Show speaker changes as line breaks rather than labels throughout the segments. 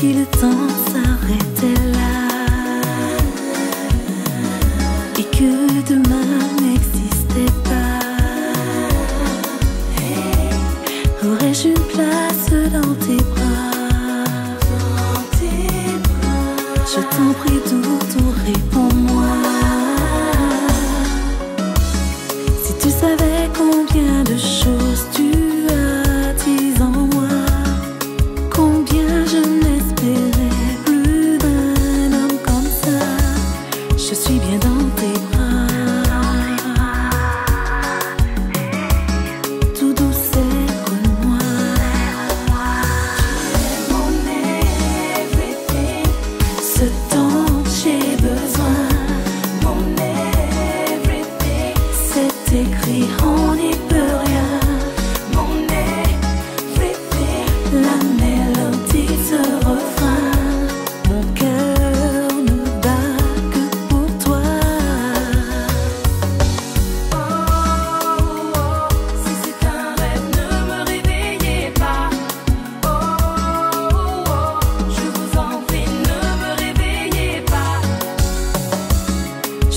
si le temps.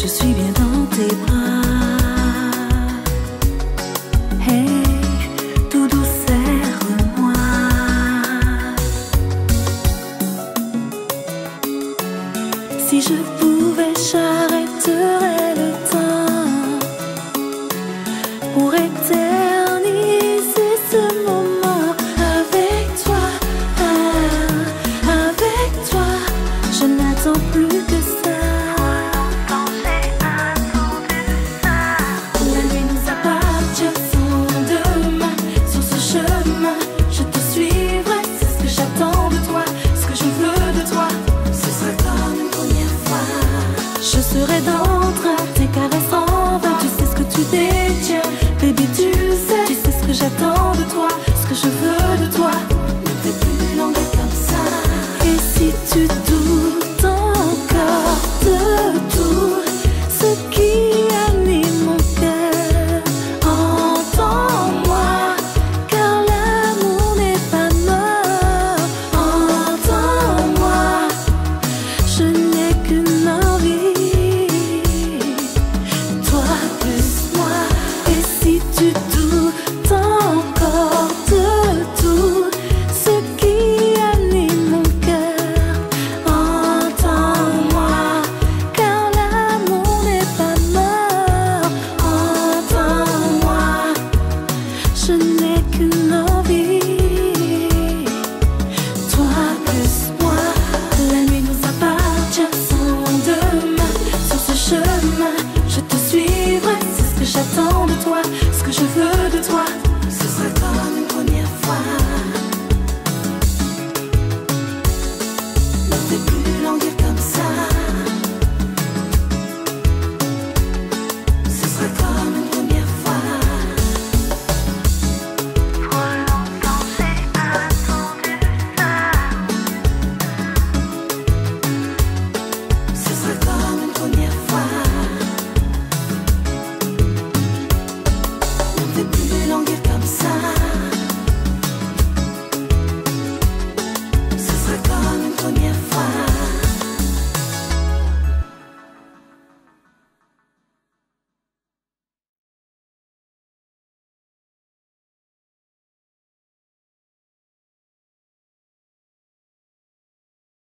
je suis bien dans tes bras. Hey, tout doux, serre-moi. Si je serai d'entre tes caresses en vain. Tu sais ce que tu détiens, baby, tu sais. Tu sais ce que j'attends de toi, ce que je veux de toi. Ne fais plus longtemps comme ça. Et si tu doutes encore de tout.